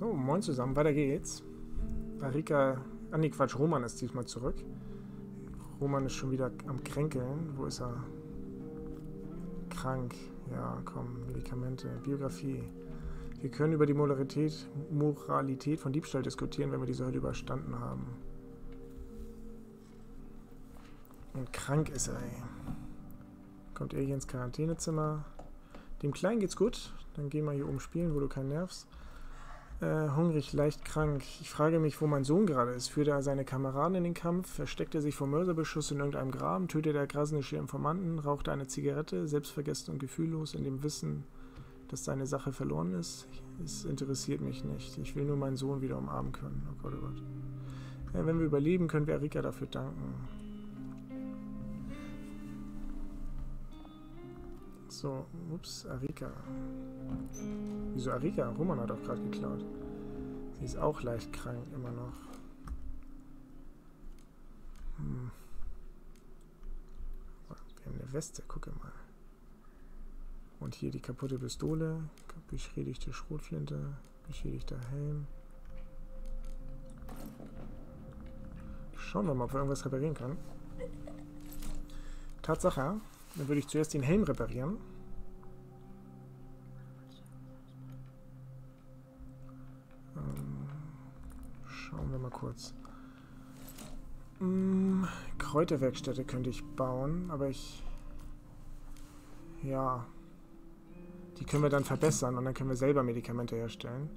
So, moin zusammen, weiter geht's. Arika, ah nee, Quatsch, Roman ist diesmal zurück. Roman ist schon wieder am Kränkeln. Wo ist er? Krank. Ja, komm, Medikamente, Biografie. Wir können über die Moralität, Moralität von Diebstahl diskutieren, wenn wir diese Hölle überstanden haben. Und krank ist er, ey. Kommt er hier ins Quarantänezimmer. Dem Kleinen geht's gut. Dann geh mal hier oben spielen, wo du keinen nervst. Äh, hungrig, leicht krank. Ich frage mich, wo mein Sohn gerade ist. Führt er seine Kameraden in den Kampf? Versteckt er sich vor Mörserbeschuss in irgendeinem Graben? Tötet er grasnische Informanten? Raucht er eine Zigarette? Selbstvergessen und gefühllos in dem Wissen, dass seine Sache verloren ist? Es interessiert mich nicht. Ich will nur meinen Sohn wieder umarmen können. Oh Gott, oh Gott. Ja, wenn wir überleben, können wir Erika dafür danken. So, ups, Arika. Wieso Arika? Roman hat auch gerade geklaut. Sie ist auch leicht krank, immer noch. Hm. Wir haben eine Weste, gucke mal. Und hier die kaputte Pistole, beschädigte Schrotflinte, beschädigter Helm. Schauen wir mal, ob wir irgendwas reparieren können. Tatsache, dann würde ich zuerst den Helm reparieren. Kurz. Hm, Kräuterwerkstätte könnte ich bauen, aber ich... Ja. Die können wir dann verbessern und dann können wir selber Medikamente herstellen.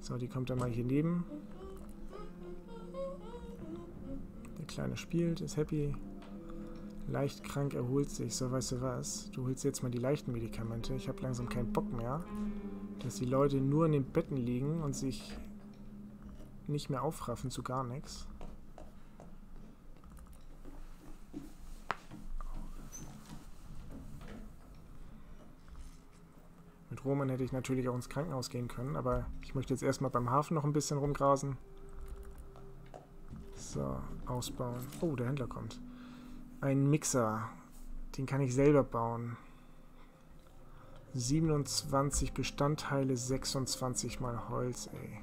So, die kommt dann mal hier neben. Der Kleine spielt, ist happy leicht krank erholt sich. So, weißt du was? Du holst jetzt mal die leichten Medikamente. Ich habe langsam keinen Bock mehr, dass die Leute nur in den Betten liegen und sich nicht mehr aufraffen zu gar nichts. Mit Roman hätte ich natürlich auch ins Krankenhaus gehen können, aber ich möchte jetzt erstmal beim Hafen noch ein bisschen rumgrasen. So, ausbauen. Oh, der Händler kommt. Ein Mixer. Den kann ich selber bauen. 27 Bestandteile, 26 mal Holz, ey.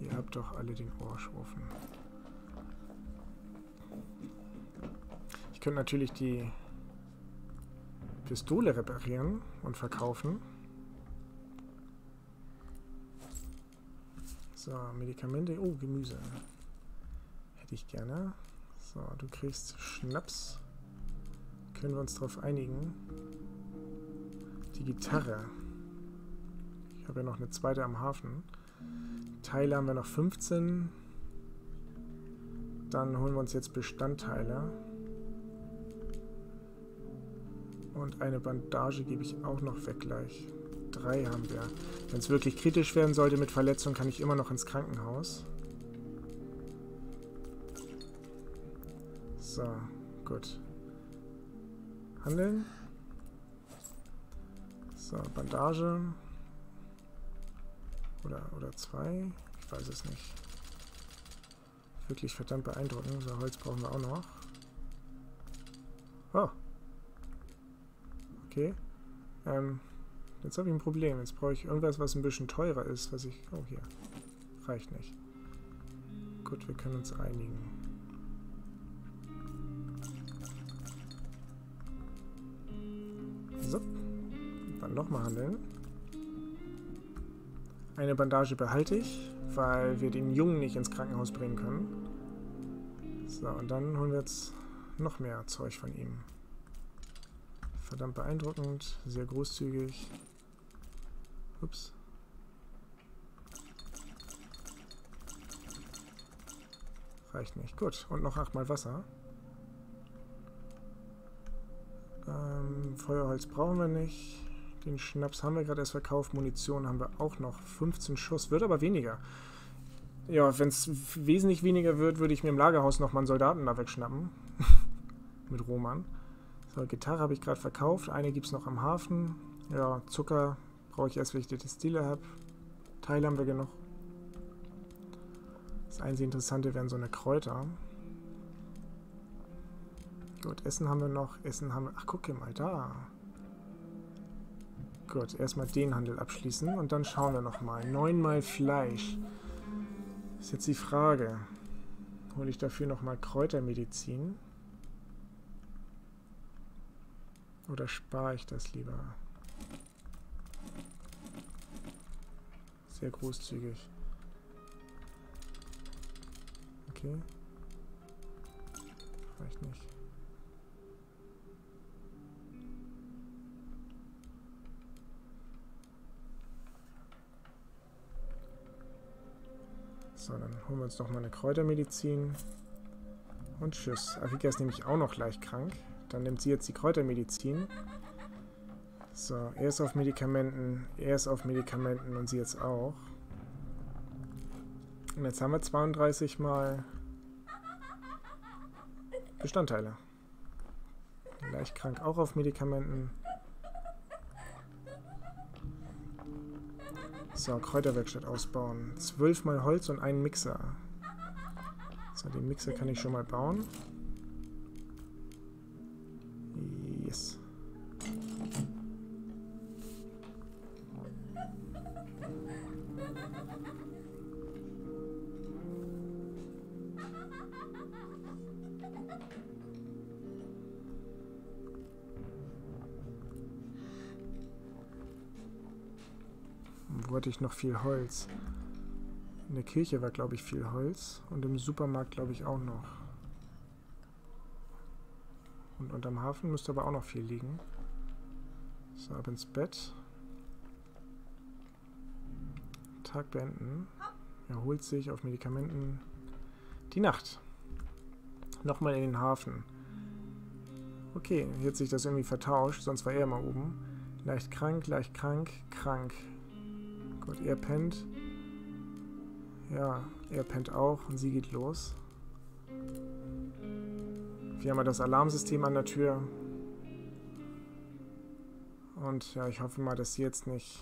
Ihr habt doch alle den Ohrschwuffen. Ich könnte natürlich die Pistole reparieren und verkaufen. So, Medikamente. Oh, Gemüse. Hätte ich gerne. So, du kriegst Schnaps. Können wir uns darauf einigen. Die Gitarre. Ich habe ja noch eine zweite am Hafen. Teile haben wir noch 15. Dann holen wir uns jetzt Bestandteile. Und eine Bandage gebe ich auch noch weg gleich. Drei haben wir. Wenn es wirklich kritisch werden sollte mit Verletzung, kann ich immer noch ins Krankenhaus. So, gut. Handeln. So, Bandage. Oder, oder zwei. Ich weiß es nicht. Wirklich verdammt beeindruckend. So, Holz brauchen wir auch noch. Oh. Okay. Ähm, jetzt habe ich ein Problem. Jetzt brauche ich irgendwas, was ein bisschen teurer ist, was ich... Oh, hier. Reicht nicht. Gut, wir können uns einigen. So. Dann nochmal handeln. Eine Bandage behalte ich, weil wir den Jungen nicht ins Krankenhaus bringen können. So, und dann holen wir jetzt noch mehr Zeug von ihm. Verdammt beeindruckend, sehr großzügig. Ups. Reicht nicht. Gut, und noch achtmal Wasser. Ähm, Feuerholz brauchen wir nicht. Den Schnaps haben wir gerade erst verkauft. Munition haben wir auch noch. 15 Schuss. Wird aber weniger. Ja, wenn es wesentlich weniger wird, würde ich mir im Lagerhaus noch mal einen Soldaten da wegschnappen. Mit Roman. So, Gitarre habe ich gerade verkauft. Eine gibt es noch am Hafen. Ja, Zucker brauche ich erst, wenn ich die Destille habe. Teile haben wir genug. Das einzige Interessante wären so eine Kräuter. Gut, Essen haben wir noch. Essen haben wir... Ach, guck mal, da. Gut, erstmal den Handel abschließen und dann schauen wir nochmal. Neunmal Fleisch. Ist jetzt die Frage. Hole ich dafür nochmal Kräutermedizin? Oder spare ich das lieber? Sehr großzügig. Okay. Reicht nicht. So, dann holen wir uns noch mal eine Kräutermedizin. Und tschüss. Arika ist nämlich auch noch leicht krank. Dann nimmt sie jetzt die Kräutermedizin. So, er ist auf Medikamenten, er ist auf Medikamenten und sie jetzt auch. Und jetzt haben wir 32 mal Bestandteile. Leicht krank auch auf Medikamenten. So, Kräuterwerkstatt ausbauen. 12 mal Holz und einen Mixer. So, den Mixer kann ich schon mal bauen. Yes. Wo hatte ich noch viel Holz? In der Kirche war, glaube ich, viel Holz. Und im Supermarkt, glaube ich, auch noch. Und unterm Hafen müsste aber auch noch viel liegen. So, ab ins Bett. Tag beenden. Erholt sich auf Medikamenten. Die Nacht. Nochmal in den Hafen. Okay, hier hat sich das irgendwie vertauscht, sonst war er mal oben. Leicht krank, leicht krank, krank. Gut, er pennt. Ja, er pennt auch und sie geht los. Wir haben ja das Alarmsystem an der Tür. Und ja, ich hoffe mal, dass sie jetzt nicht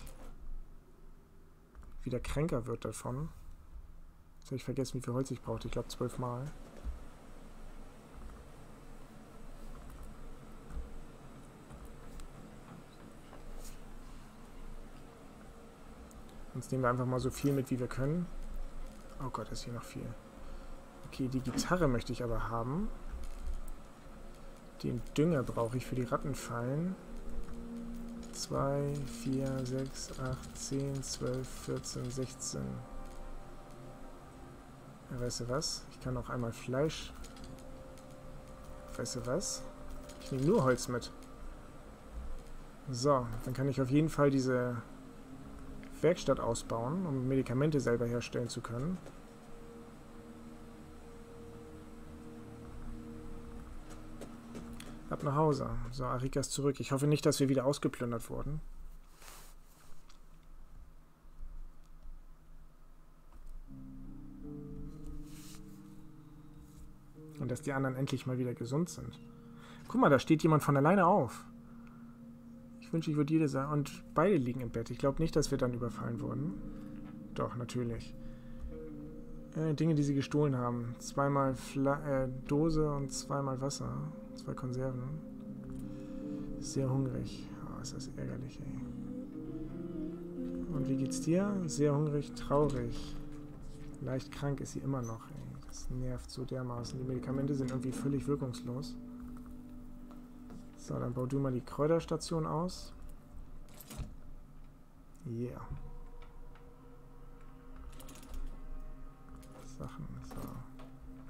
wieder kränker wird davon. Jetzt habe ich vergessen, wie viel Holz ich brauchte. Ich glaube zwölfmal. Sonst nehmen wir einfach mal so viel mit, wie wir können. Oh Gott, ist hier noch viel. Okay, die Gitarre möchte ich aber haben. Den Dünger brauche ich für die Rattenfallen. 2, 4, 6, 8, 10, 12, 14, 16. Ja, weißt du was? Ich kann auch einmal Fleisch... Weißt du was? Ich nehme nur Holz mit. So, dann kann ich auf jeden Fall diese Werkstatt ausbauen, um Medikamente selber herstellen zu können. Ab nach Hause. So, Arika ist zurück. Ich hoffe nicht, dass wir wieder ausgeplündert wurden. Und dass die anderen endlich mal wieder gesund sind. Guck mal, da steht jemand von alleine auf. Ich wünsche, ich würde jede sein. Und beide liegen im Bett. Ich glaube nicht, dass wir dann überfallen wurden. Doch, natürlich. Äh, Dinge, die sie gestohlen haben. Zweimal Fla äh, Dose und zweimal Wasser. Zwei Konserven. Sehr hungrig. Oh, ist das ärgerlich, ey. Und wie geht's dir? Sehr hungrig, traurig. Leicht krank ist sie immer noch, ey. Das nervt so dermaßen. Die Medikamente sind irgendwie völlig wirkungslos. So, dann bau du mal die Kräuterstation aus. Yeah. Sachen, so.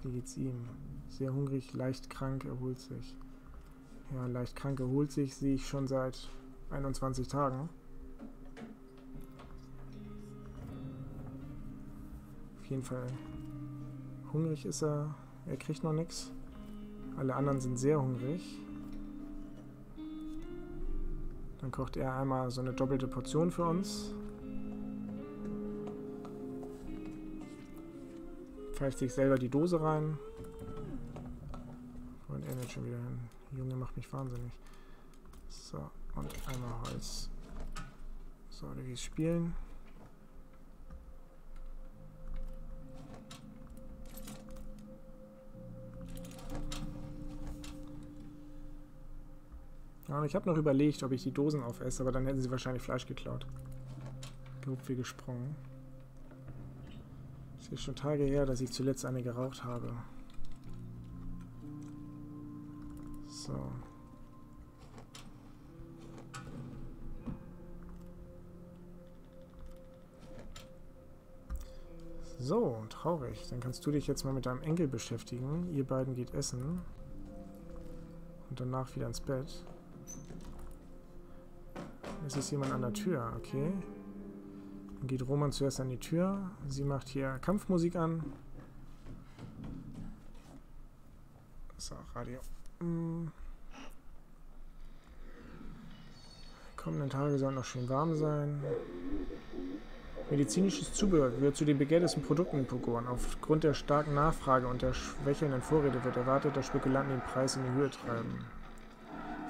Wie geht's ihm? Sehr hungrig, leicht krank, erholt sich. Ja, leicht krank erholt sich, sehe ich schon seit 21 Tagen. Auf jeden Fall hungrig ist er. Er kriegt noch nichts. Alle anderen sind sehr hungrig. Dann kocht er einmal so eine doppelte Portion für uns. Pfeift sich selber die Dose rein. Und er nicht schon wieder hin. Junge macht mich wahnsinnig. So, und einmal Holz. So, du gehst spielen. Und ich habe noch überlegt, ob ich die Dosen aufesse, aber dann hätten sie wahrscheinlich Fleisch geklaut. Grob wie gesprungen. Es ist schon Tage her, dass ich zuletzt eine geraucht habe. So. So, traurig. Dann kannst du dich jetzt mal mit deinem Enkel beschäftigen. Ihr beiden geht essen. Und danach wieder ins Bett. Es ist jemand an der Tür, okay. Dann geht Roman zuerst an die Tür. Sie macht hier Kampfmusik an. So, Radio. Hm. Kommenden Tage sollen noch schön warm sein. Medizinisches Zubehör gehört zu den begehrtesten Produkten in Pogoren. Aufgrund der starken Nachfrage und der schwächelnden Vorräte wird erwartet, dass Spekulanten den Preis in die Höhe treiben.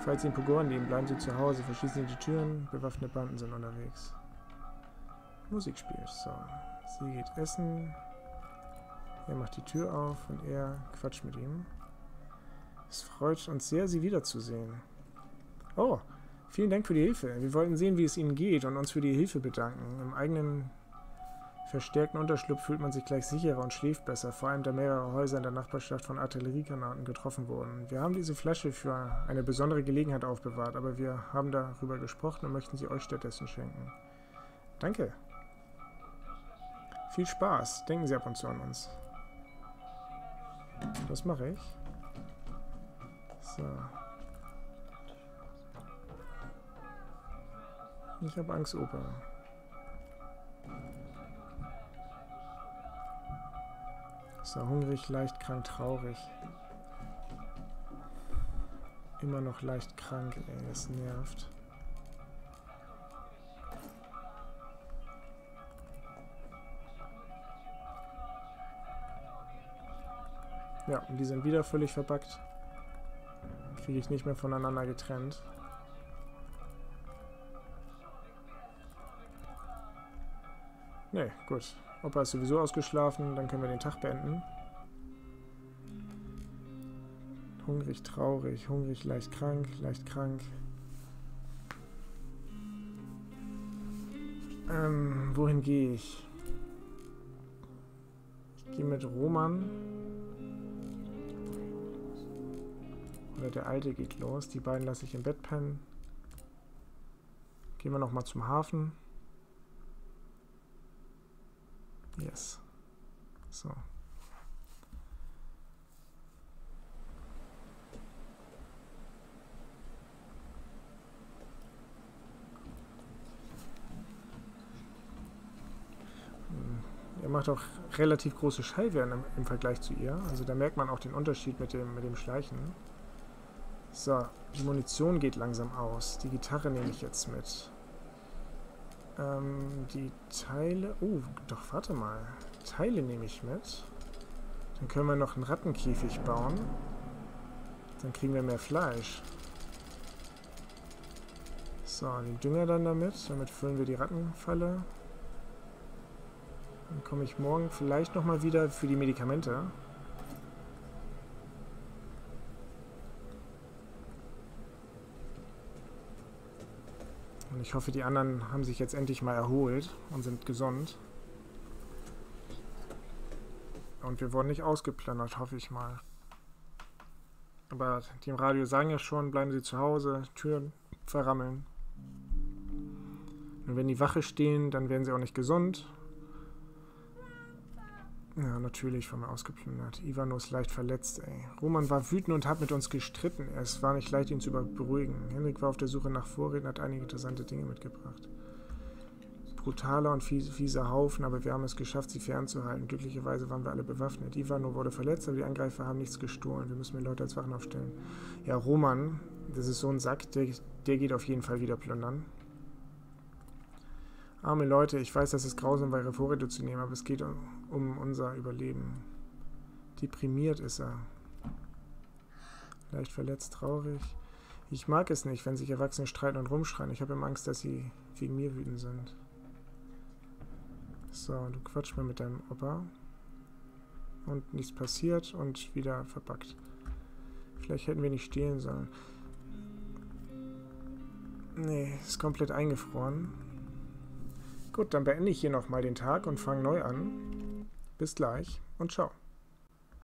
Falls Sie in Pogoren leben, bleiben Sie zu Hause, verschließen Sie die Türen, bewaffnete Banden sind unterwegs. Musikspiel, so. Sie geht essen. Er macht die Tür auf und er quatscht mit ihm. Es freut uns sehr, Sie wiederzusehen. Oh, Vielen Dank für die Hilfe. Wir wollten sehen, wie es Ihnen geht und uns für die Hilfe bedanken. Im eigenen verstärkten Unterschlupf fühlt man sich gleich sicherer und schläft besser, vor allem da mehrere Häuser in der Nachbarschaft von Artilleriegranaten getroffen wurden. Wir haben diese Flasche für eine besondere Gelegenheit aufbewahrt, aber wir haben darüber gesprochen und möchten sie euch stattdessen schenken. Danke. Viel Spaß. Denken Sie ab und zu an uns. Das mache ich. So. Ich habe Angst, Opa. So, hungrig, leicht krank, traurig. Immer noch leicht krank, ey, das nervt. Ja, und die sind wieder völlig verbackt. Kriege ich nicht mehr voneinander getrennt. Ne, gut. Opa ist sowieso ausgeschlafen, dann können wir den Tag beenden. Hungrig, traurig, hungrig, leicht krank, leicht krank. Ähm, wohin gehe ich? Ich gehe mit Roman. Oder der Alte geht los. Die beiden lasse ich im Bett pennen. Gehen wir nochmal zum Hafen. Yes. So. Hm, er macht auch relativ große Schallwellen im, im, Vergleich zu ihr. Also da merkt man auch den Unterschied mit dem, mit dem Schleichen. So, die Munition geht langsam aus. Die Gitarre nehme ich jetzt mit. Ähm, die Teile... Oh, doch, warte mal. Teile nehme ich mit. Dann können wir noch einen Rattenkäfig bauen. Dann kriegen wir mehr Fleisch. So, den Dünger dann damit. Damit füllen wir die Rattenfalle. Dann komme ich morgen vielleicht nochmal wieder für die Medikamente. Und ich hoffe, die anderen haben sich jetzt endlich mal erholt und sind gesund. Und wir wurden nicht ausgeplündert, hoffe ich mal. Aber die im Radio sagen ja schon, bleiben Sie zu Hause, Türen verrammeln. Und wenn die Wache stehen, dann werden sie auch nicht gesund. Ja, natürlich von mir ausgeplündert. Ivano ist leicht verletzt, ey. Roman war wütend und hat mit uns gestritten. Es war nicht leicht, ihn zu beruhigen. Henrik war auf der Suche nach Vorräten, und hat einige interessante Dinge mitgebracht. Brutaler und fieser Haufen, aber wir haben es geschafft, sie fernzuhalten. Glücklicherweise waren wir alle bewaffnet. Ivano wurde verletzt, aber die Angreifer haben nichts gestohlen. Wir müssen mehr Leute als Wachen aufstellen. Ja, Roman, das ist so ein Sack, der, der geht auf jeden Fall wieder plündern. Arme Leute, ich weiß, dass es grausam war, ihre Vorräte zu nehmen, aber es geht um, um unser Überleben. Deprimiert ist er. Leicht verletzt, traurig. Ich mag es nicht, wenn sich Erwachsene streiten und rumschreien. Ich habe immer Angst, dass sie wegen mir wütend sind. So, du quatsch mal mit deinem Opa. Und nichts passiert und wieder verpackt. Vielleicht hätten wir nicht stehlen sollen. Nee, ist komplett eingefroren. Gut, dann beende ich hier nochmal den Tag und fange neu an. Bis gleich und ciao.